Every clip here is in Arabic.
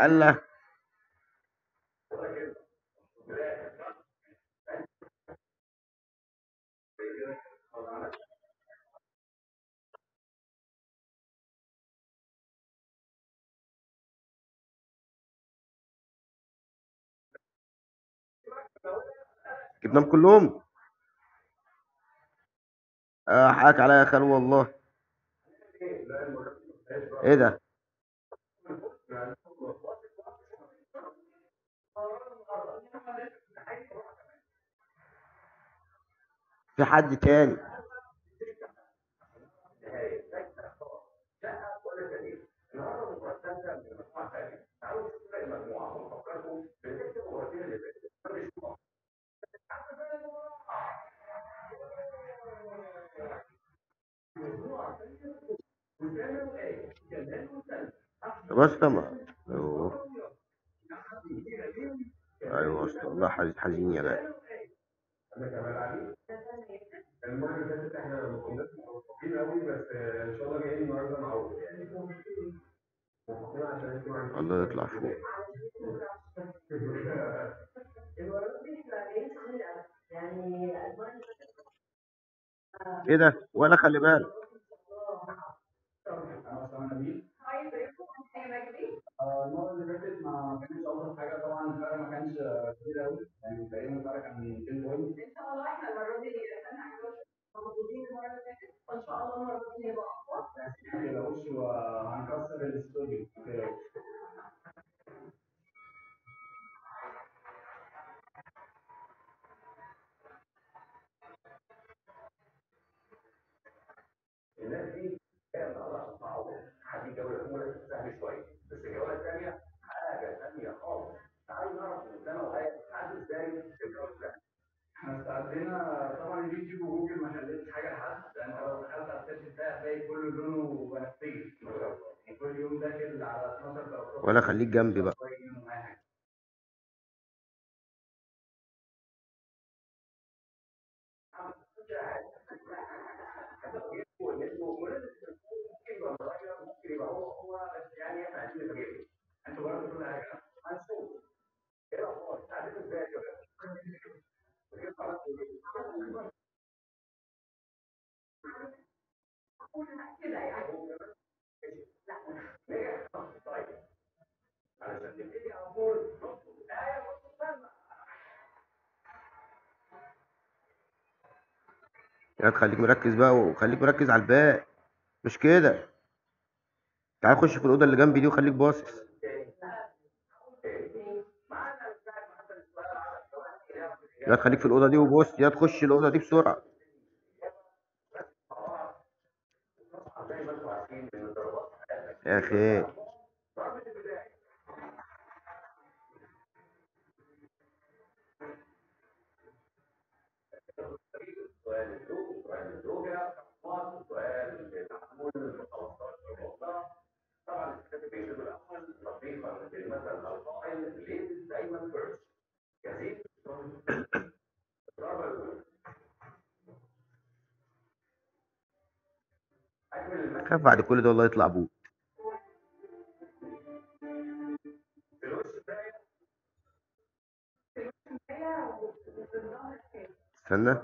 الله جبناهم كلهم. آه، حقك عليا يا خالو والله. إيه ده؟ في حد تاني. بس أيوه. أيوه أصل والله حزين يا فاتت إحنا ما كناش متوقعين قوي بس ان شاء الله جايين النهارده نعوض يعني متفقين الله يطلع فوق. إيه ده؟ ولا خلي بالك. المرة اللي فاتت ما كانش أفضل حاجة طبعا الفرق ما كانش كبير قوي يعني تقريبا الفرق كان 200 بوينت. ان شاء إحنا المره دي موجودين المره اللي فاتت وان شاء الله المره دي هيبقى اقوى ما تقلقوش وهنكسر الاستوديو استعدينا طبعا اليوتيوب وجوجل ما خلتش حاجة لحد انت لو دخلت على السيرش بتاعي هتلاقي كل لونه بنفسجي كل يوم داخل على 12 13 ولا خليك جنبي بقى. يا تخليك مركز بقى وخليك مركز على الباقي. مش كده؟ تعال خش في الأوضة اللي جنبي دي وخليك باصص. يا تخليك في الأوضة دي وبص. يا تخش الأوضة دي بسرعة. يا أخي. طبعا ال category الأول لطيفة بالمثل القائل ladies دايما first المثل خاف بعد كل ده والله يطلع bot. استنى.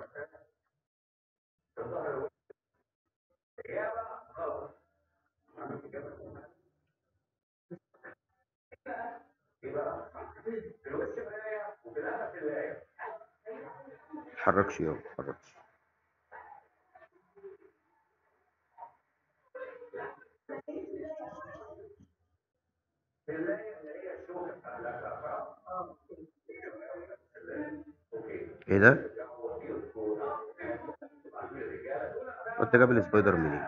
متحركش يا متحركش في المراية اللي هي الشوكة بتاع الأخلاق أوكي إيه ده انت جاب السبايدر منين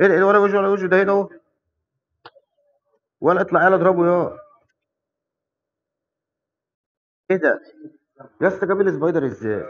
إيه إيه ده ولا وجه ولا وجه ده هنا أهو. ولا اطلع يلا اضربه يا. إيه ده؟ يا اسطى جاب السبايدر إزاي؟